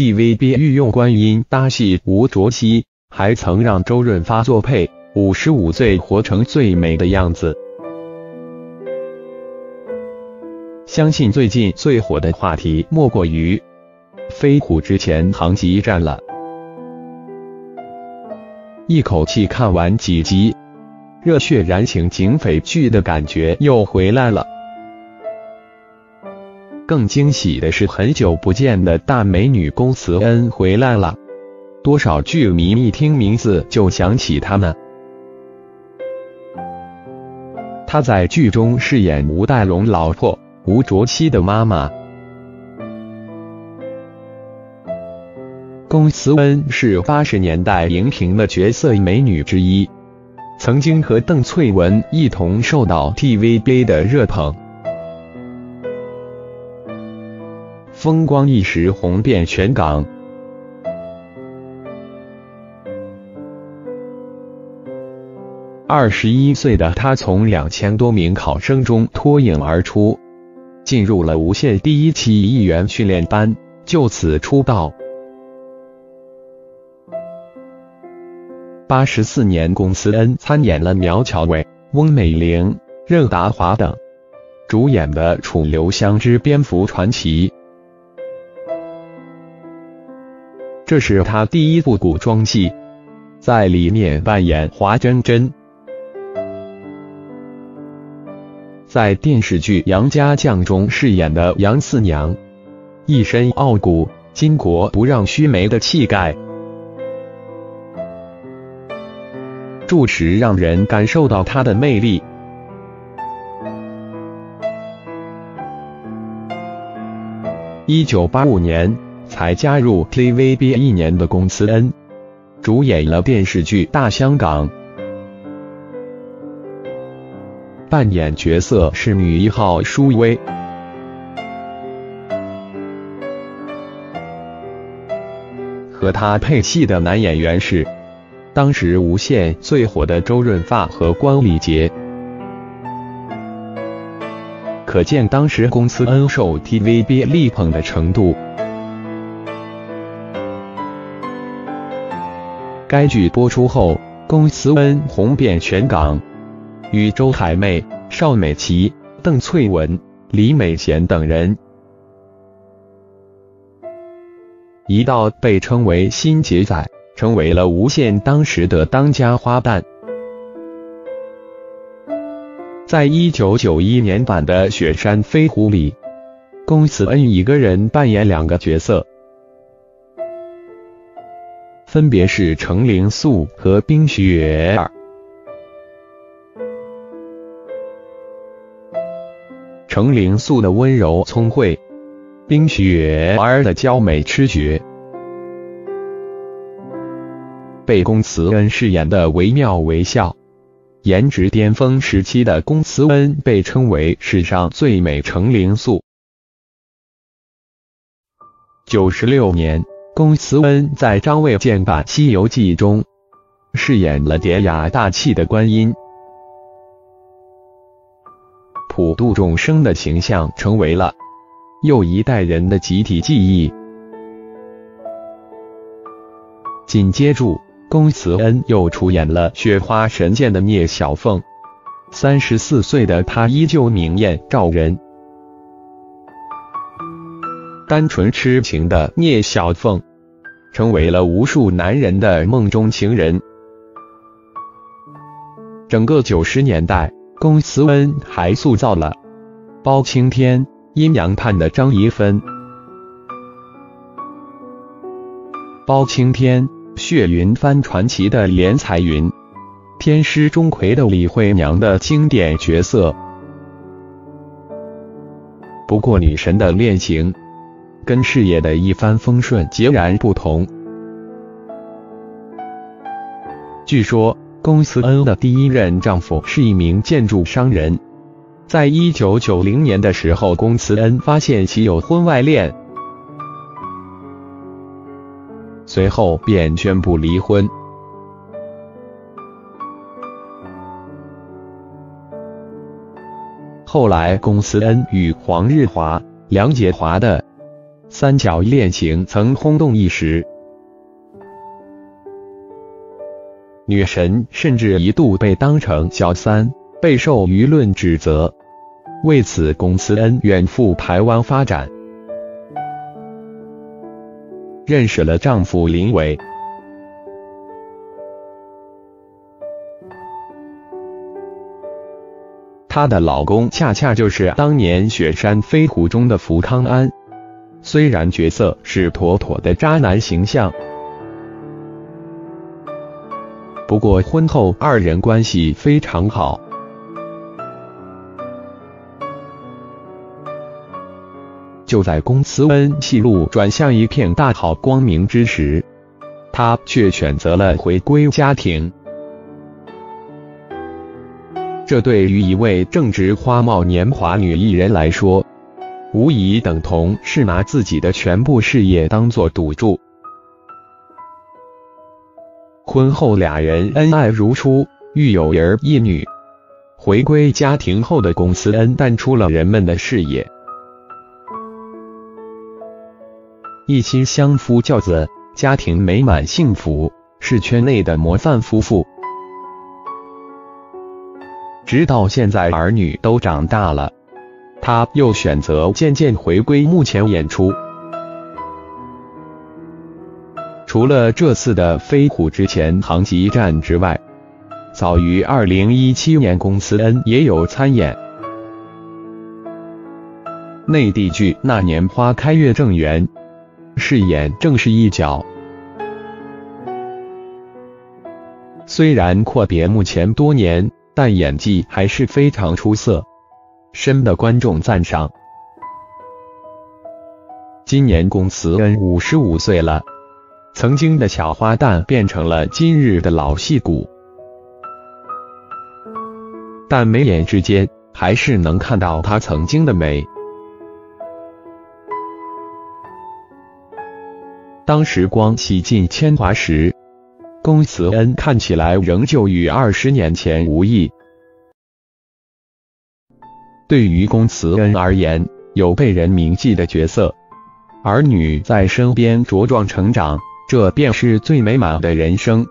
TVB 御用观音搭戏吴卓羲，还曾让周润发作配。五十五岁活成最美的样子。相信最近最火的话题莫过于飞虎之前唐吉战了。一口气看完几集，热血燃情警匪剧的感觉又回来了。更惊喜的是，很久不见的大美女龚慈恩回来了。多少剧迷一听名字就想起她呢？她在剧中饰演吴岱龙老婆吴卓羲的妈妈。龚慈恩是八十年代荧屏的角色美女之一，曾经和邓萃雯一同受到 TVB 的热捧，风光一时，红遍全港。二十一岁的他，从两千多名考生中脱颖而出，进入了无线第一期艺员训练班，就此出道。八十四年，龚慈恩参演了苗侨伟、翁美玲、任达华等主演的《楚留香之蝙蝠传奇》，这是他第一部古装戏，在里面扮演华真真。在电视剧《杨家将》中饰演的杨四娘，一身傲骨，巾帼不让须眉的气概，着实让人感受到她的魅力。一九八五年才加入 TVB 一年的龚慈恩，主演了电视剧《大香港》。扮演角色是女一号舒薇，和她配戏的男演员是当时无线最火的周润发和关礼杰，可见当时公司恩受 TVB 力捧的程度。该剧播出后，龚慈恩红遍全港。与周海媚、邵美琪、邓萃雯、李美贤等人一道被称为“新杰仔”，成为了无线当时的当家花旦。在一九九一年版的《雪山飞狐》里，龚慈恩一个人扮演两个角色，分别是程灵素和冰雪儿。程灵素的温柔聪慧，冰雪儿的娇美痴绝，被龚慈恩饰演的惟妙惟肖。颜值巅峰时期的龚慈恩被称为史上最美程灵素。九十六年，龚慈恩在张卫健版《西游记》中饰演了典雅大气的观音。普度众生的形象成为了又一代人的集体记忆。紧接着，龚慈恩又出演了《雪花神剑》的聂小凤。三十四岁的她依旧明艳照人。单纯痴情的聂小凤，成为了无数男人的梦中情人。整个九十年代。龚慈恩还塑造了包青天、阴阳判的张一芬、包青天、血云帆传奇的连彩云、天师钟馗的李慧娘的经典角色。不过，女神的恋情跟事业的一帆风顺截然不同。据说。龚慈恩的第一任丈夫是一名建筑商人，在一九九零年的时候，龚慈恩发现其有婚外恋，随后便宣布离婚。后来，龚慈恩与黄日华、梁洁华的三角恋情曾轰动一时，女神甚至一度被当成小三，备受舆论指责。为此，龚慈恩远赴台湾发展，认识了丈夫林伟。她的老公恰恰就是当年《雪山飞狐》中的福康安，虽然角色是妥妥的渣男形象，不过婚后二人关系非常好。就在龚慈恩戏路转向一片大好光明之时，她却选择了回归家庭。这对于一位正值花貌年华女艺人来说，无疑等同是拿自己的全部事业当做赌注。婚后俩人恩爱如初，育有儿一女。回归家庭后的龚慈恩淡出了人们的视野，一心相夫教子，家庭美满幸福，是圈内的模范夫妇。直到现在，儿女都长大了，他又选择渐渐回归幕前演出。除了这次的飞虎之前航级战之外，早于二零一七年，龚慈恩也有参演内地剧《那年花开月正圆》，饰演正是一角。虽然阔别幕前多年。但演技还是非常出色，深得观众赞赏。今年龚慈恩五十五岁了，曾经的小花旦变成了今日的老戏骨，但眉眼之间还是能看到她曾经的美。当时光洗尽铅华时。龚慈恩看起来仍旧与二十年前无异。对于龚慈恩而言，有被人铭记的角色，儿女在身边茁壮成长，这便是最美满的人生。